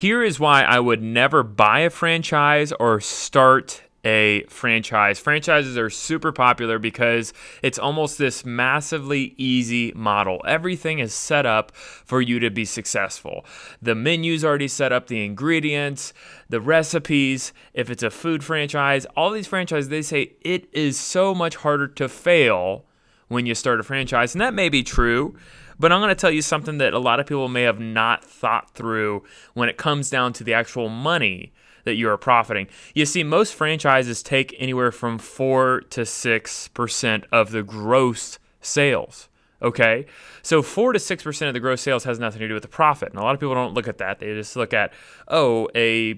Here is why I would never buy a franchise or start a franchise. Franchises are super popular because it's almost this massively easy model. Everything is set up for you to be successful. The menu's already set up, the ingredients, the recipes. If it's a food franchise, all these franchises, they say it is so much harder to fail when you start a franchise. And that may be true. But I'm going to tell you something that a lot of people may have not thought through when it comes down to the actual money that you are profiting. You see, most franchises take anywhere from 4 to 6% of the gross sales. Okay, so four to six percent of the gross sales has nothing to do with the profit, and a lot of people don't look at that. They just look at, oh, a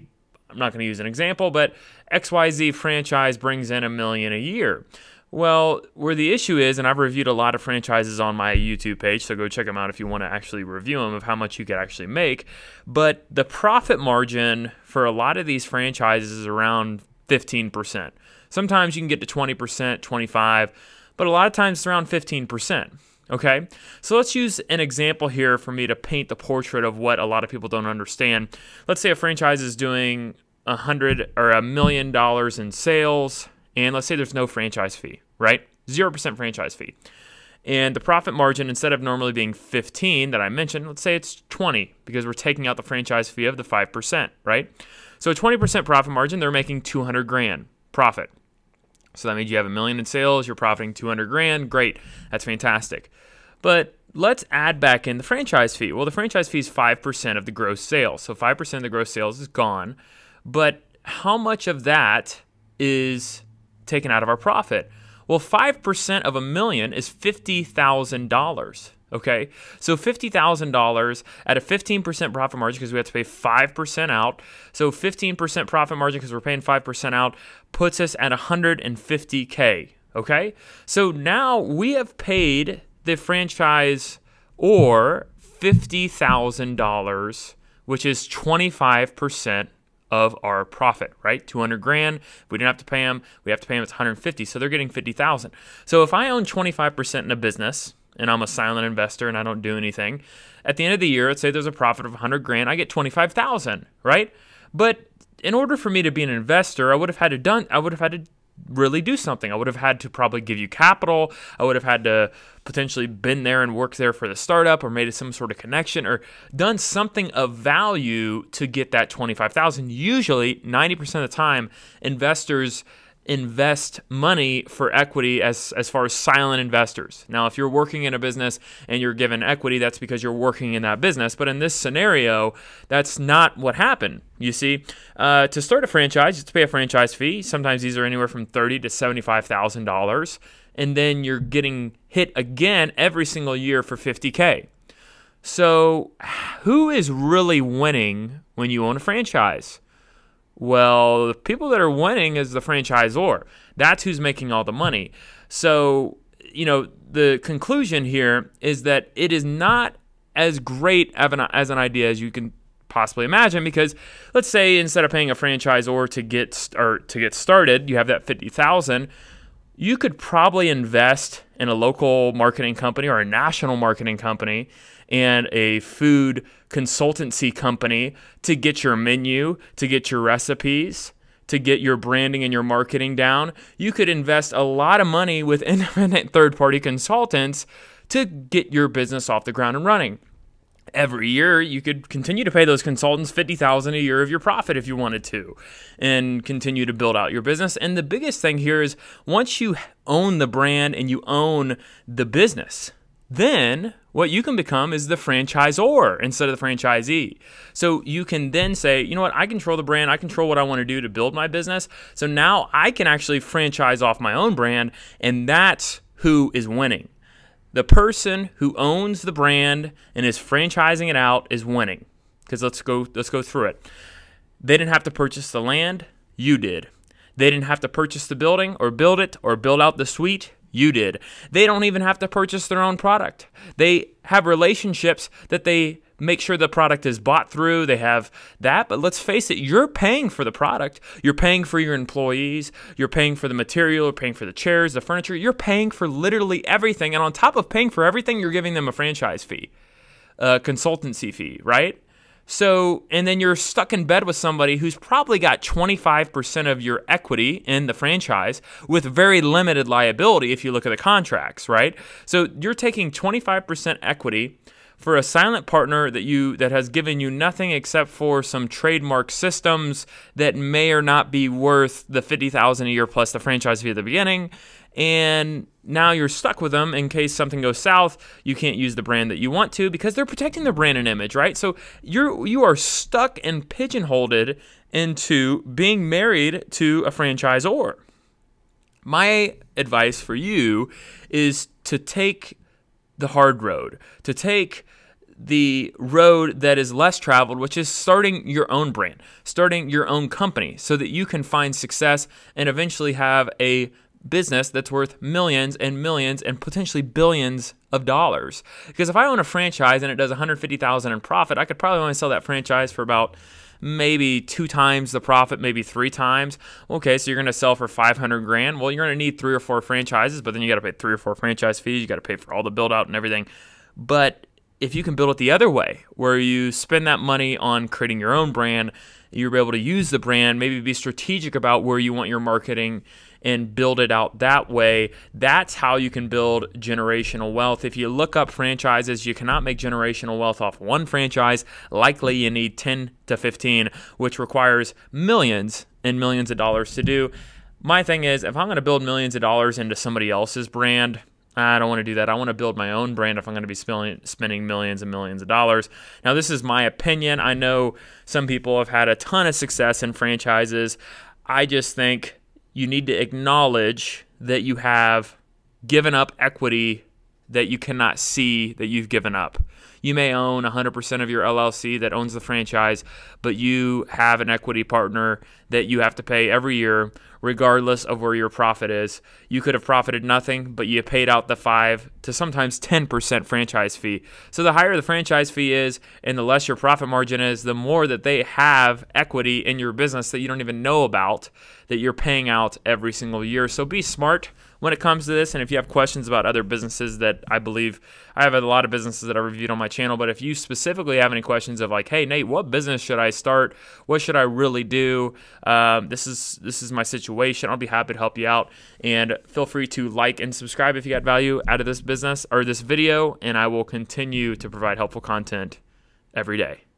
I'm not going to use an example, but XYZ franchise brings in a million a year. Well, where the issue is, and I've reviewed a lot of franchises on my YouTube page, so go check them out if you want to actually review them of how much you could actually make. But the profit margin for a lot of these franchises is around 15%. Sometimes you can get to 20%, 25, but a lot of times it's around 15%. Okay, so let's use an example here for me to paint the portrait of what a lot of people don't understand. Let's say a franchise is doing a hundred or a million dollars in sales and let's say there's no franchise fee, right? 0% franchise fee. And the profit margin, instead of normally being 15 that I mentioned, let's say it's 20 because we're taking out the franchise fee of the 5%, right? So a 20% profit margin, they're making 200 grand profit. So that means you have a million in sales, you're profiting 200 grand. Great. That's fantastic. But let's add back in the franchise fee. Well, the franchise fee is 5% of the gross sales. So 5% of the gross sales is gone. But how much of that is taken out of our profit. Well, 5% of a million is $50,000. Okay, so $50,000 at a 15% profit margin because we have to pay 5% out. So 15% profit margin because we're paying 5% out puts us at 150K. Okay, so now we have paid the franchise or $50,000, which is 25% of our profit, right? 200 grand. We didn't have to pay them, we have to pay them. It's 150. So they're getting 50,000. So if I own 25% in a business and I'm a silent investor and I don't do anything, at the end of the year, let's say there's a profit of 100 grand, I get 25,000, right? But in order for me to be an investor, I would have had to done I would have had to really do something. I would have had to probably give you capital. I would have had to potentially been there and worked there for the startup or made some sort of connection or done something of value to get that 25,000. Usually 90% of the time investors invest money for equity as as far as silent investors. Now, if you're working in a business and you're given equity, that's because you're working in that business. But in this scenario, that's not what happened. You see, uh, to start a franchise, you have to pay a franchise fee. Sometimes these are anywhere from thirty to seventy-five thousand dollars, and then you're getting hit again every single year for fifty k. So, who is really winning when you own a franchise? Well, the people that are winning is the franchisor. That's who's making all the money. So, you know, the conclusion here is that it is not as great of an, as an idea as you can possibly imagine because let's say instead of paying a franchisor to get or to get started, you have that 50,000, you could probably invest in a local marketing company or a national marketing company and a food consultancy company to get your menu, to get your recipes, to get your branding and your marketing down. You could invest a lot of money with independent third party consultants to get your business off the ground and running. Every year, you could continue to pay those consultants fifty thousand a year of your profit if you wanted to, and continue to build out your business. And the biggest thing here is once you own the brand and you own the business, then what you can become is the franchisor instead of the franchisee. So you can then say, you know what, I control the brand, I control what I want to do to build my business. So now I can actually franchise off my own brand, and that's who is winning. The person who owns the brand and is franchising it out is winning. Because let's go let's go through it. They didn't have to purchase the land, you did. They didn't have to purchase the building or build it or build out the suite, you did. They don't even have to purchase their own product. They have relationships that they make sure the product is bought through. They have that. But let's face it, you're paying for the product. You're paying for your employees. You're paying for the material. You're paying for the chairs, the furniture. You're paying for literally everything. And on top of paying for everything, you're giving them a franchise fee, a consultancy fee, right? So, and then you're stuck in bed with somebody who's probably got 25% of your equity in the franchise with very limited liability if you look at the contracts, right? So, you're taking 25% equity for a silent partner that you that has given you nothing except for some trademark systems that may or not be worth the 50,000 a year plus the franchise fee at the beginning. And now you're stuck with them in case something goes south. You can't use the brand that you want to because they're protecting their brand and image right? So you're you are stuck and pigeonholed into being married to a franchisor. My advice for you is to take the hard road to take the road that is less traveled, which is starting your own brand, starting your own company, so that you can find success and eventually have a business that's worth millions and millions and potentially billions of dollars. Because if I own a franchise and it does 150,000 in profit, I could probably only sell that franchise for about maybe two times the profit, maybe three times. Okay, so you're going to sell for 500 grand. Well, you're going to need three or four franchises, but then you got to pay three or four franchise fees. You got to pay for all the build out and everything. But if you can build it the other way, where you spend that money on creating your own brand, you'll be able to use the brand, maybe be strategic about where you want your marketing and build it out that way. That's how you can build generational wealth. If you look up franchises, you cannot make generational wealth off one franchise. Likely you need 10 to 15, which requires millions and millions of dollars to do. My thing is, if I'm going to build millions of dollars into somebody else's brand, I don't want to do that. I want to build my own brand if I'm going to be spending, spending millions and millions of dollars. Now, this is my opinion. I know some people have had a ton of success in franchises. I just think you need to acknowledge that you have given up equity that you cannot see that you've given up. You may own 100% of your LLC that owns the franchise, but you have an equity partner that you have to pay every year, regardless of where your profit is. You could have profited nothing, but you paid out the 5 to sometimes 10% franchise fee. So the higher the franchise fee is and the less your profit margin is, the more that they have equity in your business that you don't even know about that you're paying out every single year. So be smart when it comes to this. And if you have questions about other businesses that I believe I have a lot of businesses that I reviewed on my channel, but if you specifically have any questions of like, hey Nate, what business should I start? What should I really do? Um, this is this is my situation. I'll be happy to help you out. And feel free to like and subscribe if you got value out of this business or this video. And I will continue to provide helpful content every day.